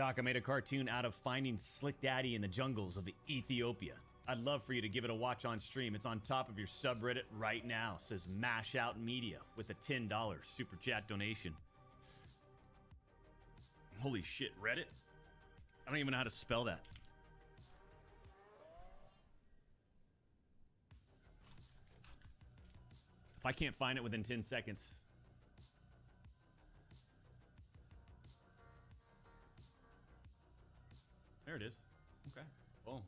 Doc, I made a cartoon out of finding Slick Daddy in the jungles of Ethiopia. I'd love for you to give it a watch on stream. It's on top of your subreddit right now. says Mash Out Media with a $10 super chat donation. Holy shit, Reddit? I don't even know how to spell that. If I can't find it within 10 seconds. There it is. Okay. Oh.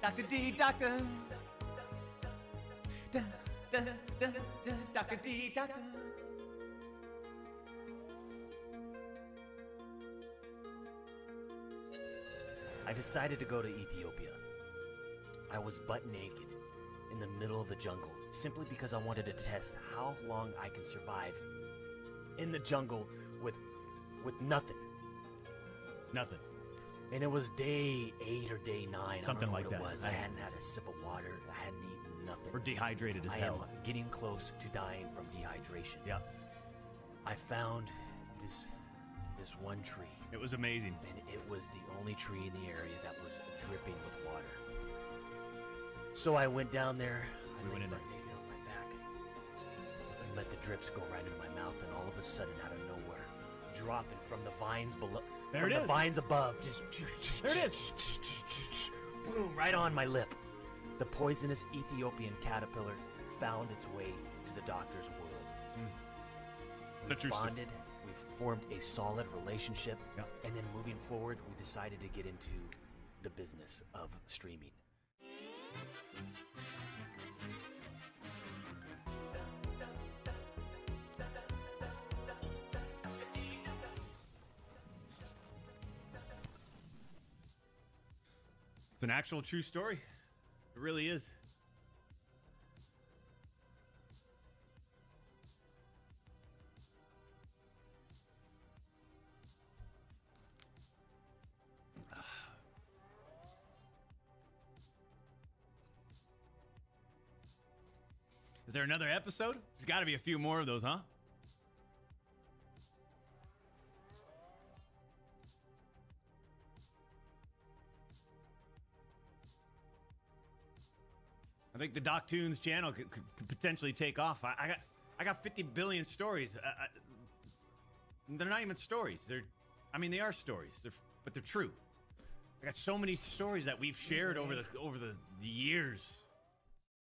Dr. D, Doctor. Da, da, da, da, Dr. D, Doctor. I decided to go to Ethiopia. I was butt naked in the middle of the jungle simply because I wanted to test how long I can survive in the jungle with with nothing. Nothing. And it was day eight or day nine. Something I like that. was. I- I hadn't had a sip of water. I hadn't eaten nothing. We're dehydrated as I hell. am getting close to dying from dehydration. Yeah. I found this this one tree, It was amazing. and it was the only tree in the area that was dripping with water. So I went down there. I You went in there. naked on my back. I let the drips go right into my mouth, and all of a sudden, out of nowhere, dropping from the vines below, There from it the vines above, just There it is. boom, right on my lip. The poisonous Ethiopian caterpillar found its way to the doctor's world. Hmm. Story. Bonded, we formed a solid relationship, Yeah. and then moving forward, we decided to get into the business of streaming. It's an actual true story. It really is. Is there another episode? There's got to be a few more of those, huh? I think the Doc Tunes channel could, could, could potentially take off. I, I got I got 50 billion stories. Uh, I, they're not even stories. They're I mean they are stories. They're but they're true. I got so many stories that we've shared over the over the, the years.